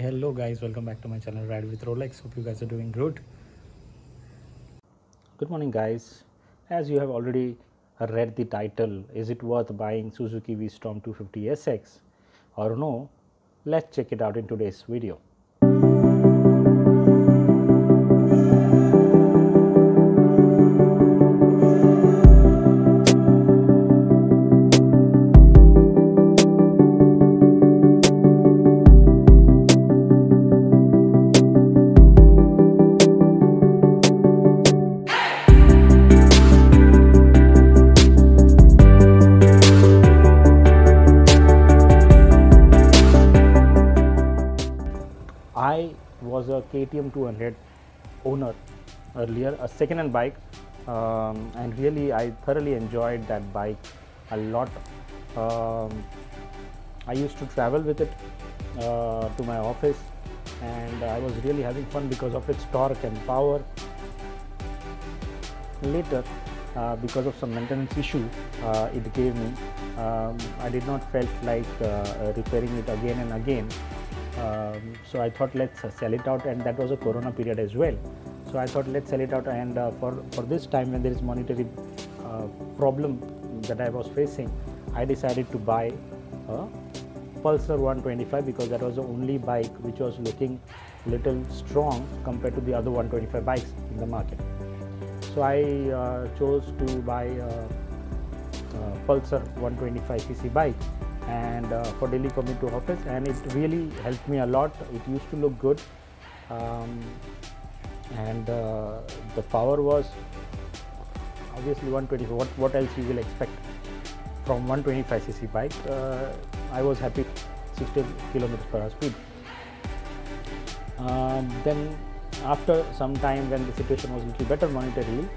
hello guys welcome back to my channel ride with rolex. Hope you guys are doing good. Good morning guys. As you have already read the title is it worth buying suzuki v-strom 250 sx or no? Let's check it out in today's video a KTM 200 owner earlier, a second-hand bike, um, and really I thoroughly enjoyed that bike a lot. Um, I used to travel with it uh, to my office, and I was really having fun because of its torque and power. Later, uh, because of some maintenance issue uh, it gave me, um, I did not felt like uh, repairing it again and again um, so I thought let's uh, sell it out and that was a corona period as well. So I thought let's sell it out and uh, for for this time when there is monetary uh, problem that I was facing I decided to buy a Pulsar 125 because that was the only bike which was looking little strong compared to the other 125 bikes in the market. So I uh, chose to buy a, a Pulsar 125cc bike and uh, for daily commute to office and it really helped me a lot. It used to look good um, and uh, the power was obviously 125 what, what else you will expect from 125cc bike? Uh, i was happy 60 kilometers per hour speed. Um, then after some time when the situation was a little better monetarily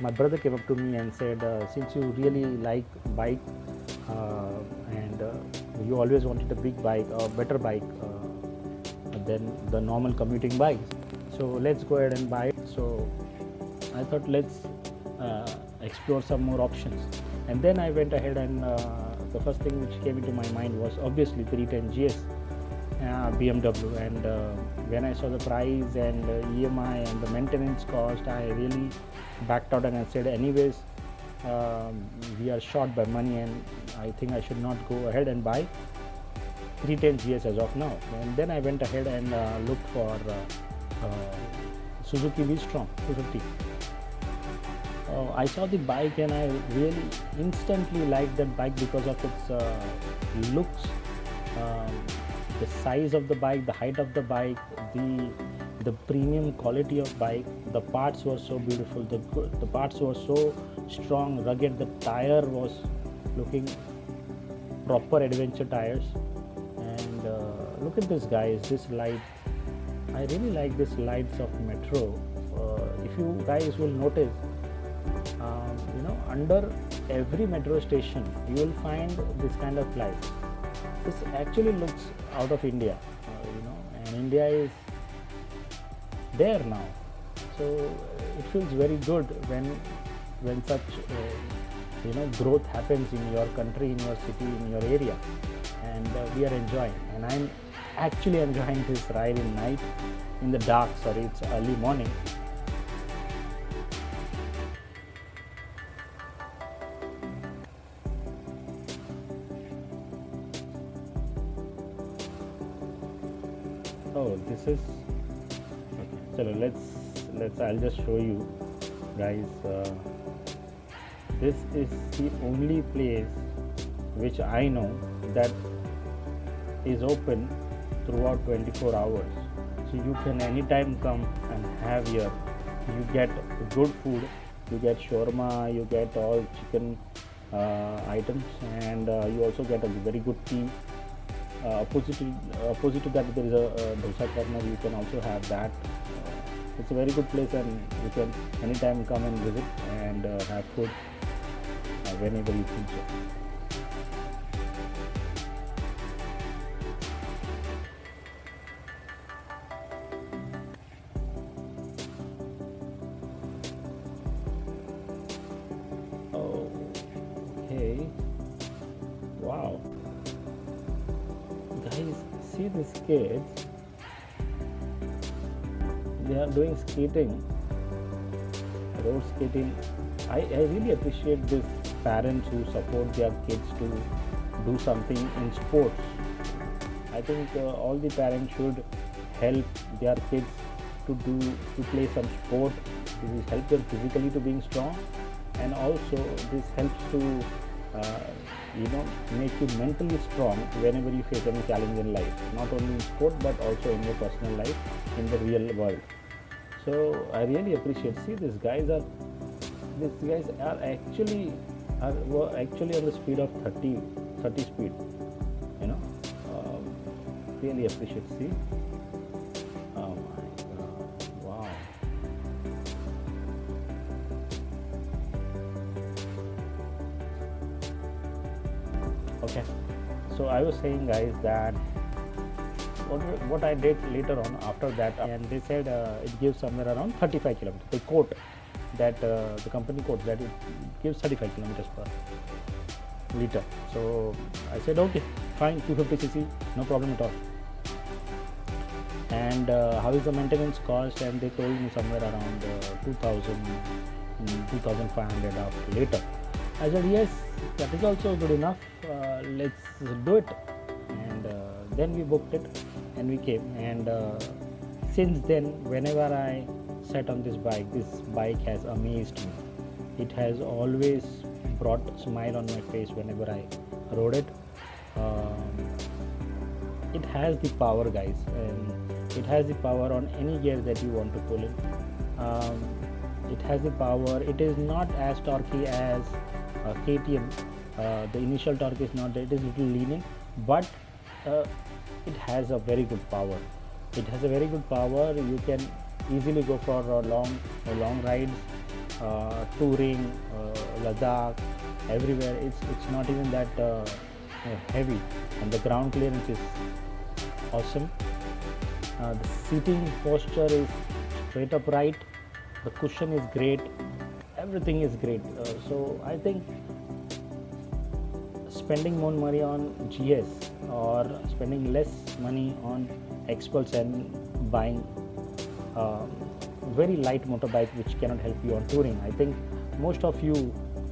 my brother came up to me and said uh, since you really like bike and uh, you always wanted a big bike or better bike uh, than the normal commuting bikes. So let's go ahead and buy it. So i thought let's explore some more options. And then i went ahead and the first thing which came into my mind was obviously 310 gs uh, BMW and uh, when I saw the price and uh, EMI and the maintenance cost I really backed out and I said anyways um, we are short by money and I think I should not go ahead and buy 310 GS as of now. And then I went ahead and uh, looked for uh, uh, Suzuki V-Strom 250 I saw the bike and I really instantly liked that bike because of its looks um, the size of the bike the height of the bike the the premium quality of bike the parts were so beautiful the the parts were so strong rugged the tire was looking proper adventure tires. And uh, look at this guys this light. I really like this lights of metro. Uh, if you guys will notice um, you know under every metro station you will find this kind of lights this actually looks out of India, uh, you know, and India is there now. So it feels very good when when such uh, you know growth happens in your country, in your city, in your area, and uh, we are enjoying. And I'm actually enjoying this ride in night, in the dark. Sorry, it's early morning. oh this is let's let's i'll just show you guys uh, this is the only place which i know that is open throughout 24 hours. So you can anytime come and have here you get good food you get shawarma you get all chicken uh, items and uh, you also get a very good tea opposite to, opposite to that there is a, dosa corner you can also have that. Uh, it's a very good place and you can anytime come and visit and uh, have food uh, whenever you think so see these kids they are doing skating road skating. I, I really appreciate these parents who support their kids to do something in sports. I think uh, all the parents should help their kids to do to play some sport. This help them physically to being strong and also this helps to uh, you know make you mentally strong whenever you face any challenge in life not only in sport but also in your personal life in the real world. So i really appreciate see these guys are these guys are actually are were actually on the speed of 30 30 speed you know. Um, really appreciate see okay. So i was saying guys that what, what i did later on after that and they said uh, it gives somewhere around 35 kilometers. They quote that uh, the company quote that it gives 35 kilometers per liter. So i said okay fine 250 cc no problem at all. And uh, how is the maintenance cost? And they told me somewhere around uh, 2000 mm, 2500 after later i said yes that is also good enough. Uh, let's do it. And uh, then we booked it and we came. And uh, since then whenever i sat on this bike this bike has amazed me. It has always brought a smile on my face whenever i rode it. Um, it has the power guys and it has the power on any gear that you want to pull it. um, it has the power. It is not as torquey as KTM uh, the initial torque is not there it is little leaning but uh, it has a very good power. It has a very good power. You can easily go for uh, long uh, long rides uh, touring ladakh everywhere. It's it's not even that heavy and the ground clearance is awesome. The seating posture is straight upright. The cushion is great everything is great. Uh, so i think spending more money on gs or spending less money on Xpulse and buying uh, very light motorbike which cannot help you on touring. I think most of you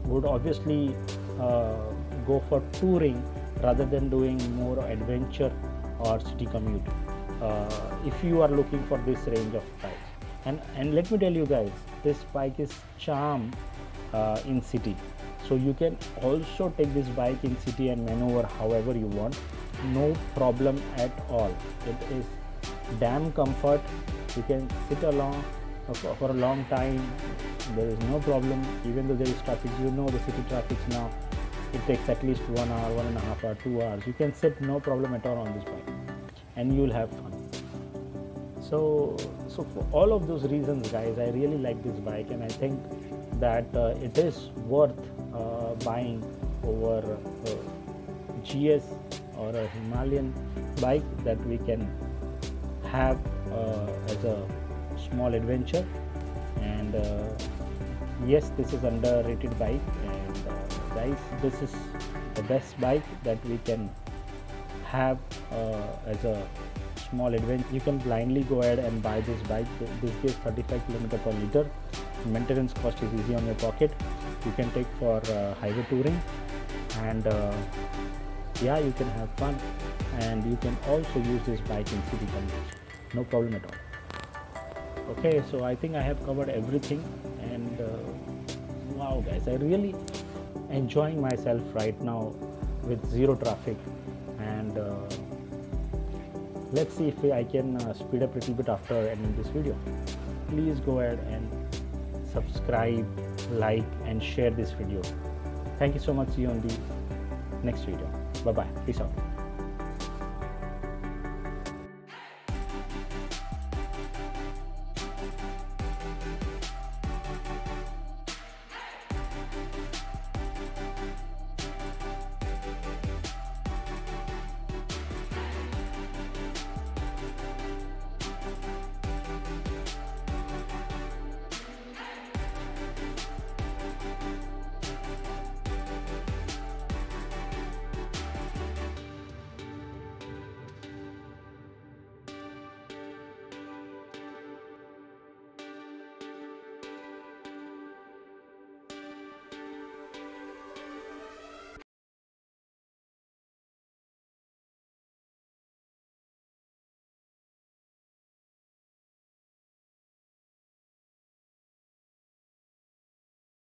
would obviously uh, go for touring rather than doing more adventure or city commute. Uh, if you are looking for this range of bikes. And and let me tell you guys this bike is charm uh, in city. So you can also take this bike in city and maneuver however you want. No problem at all. It is damn comfort. You can sit along for a long time. There is no problem. Even though there is traffic you know the city traffic now. It takes at least one hour one and a half hour two hours. You can sit no problem at all on this bike. And you will have fun. So so for all of those reasons guys i really like this bike and i think that uh, it is worth uh, buying over uh, gs or a himalayan bike that we can have uh, as a small adventure. And uh, yes this is underrated bike and guys this is the best bike that we can have as a small adventure you can blindly go ahead and buy this bike. This gives 35 km per liter. Maintenance cost is easy on your pocket. You can take for uh, highway touring. And uh, yeah you can have fun. And you can also use this bike in city commutes no problem at all. Okay so i think i have covered everything. And uh, wow guys i really enjoying myself right now with zero traffic. And uh, let's see if I can uh, speed up a little bit after ending this video. Please go ahead and subscribe, like and share this video. Thank you so much. See you on the next video. Bye bye. Peace out.